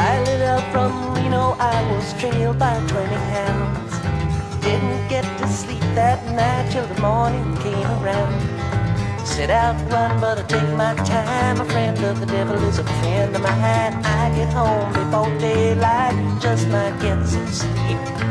I lit up from Reno, I was trailed by 20 hounds. Didn't get to sleep that night till the morning came around. Set out to run, but I take my time. A friend of the devil is a friend of mine. I get home before daylight, just might get some sleep.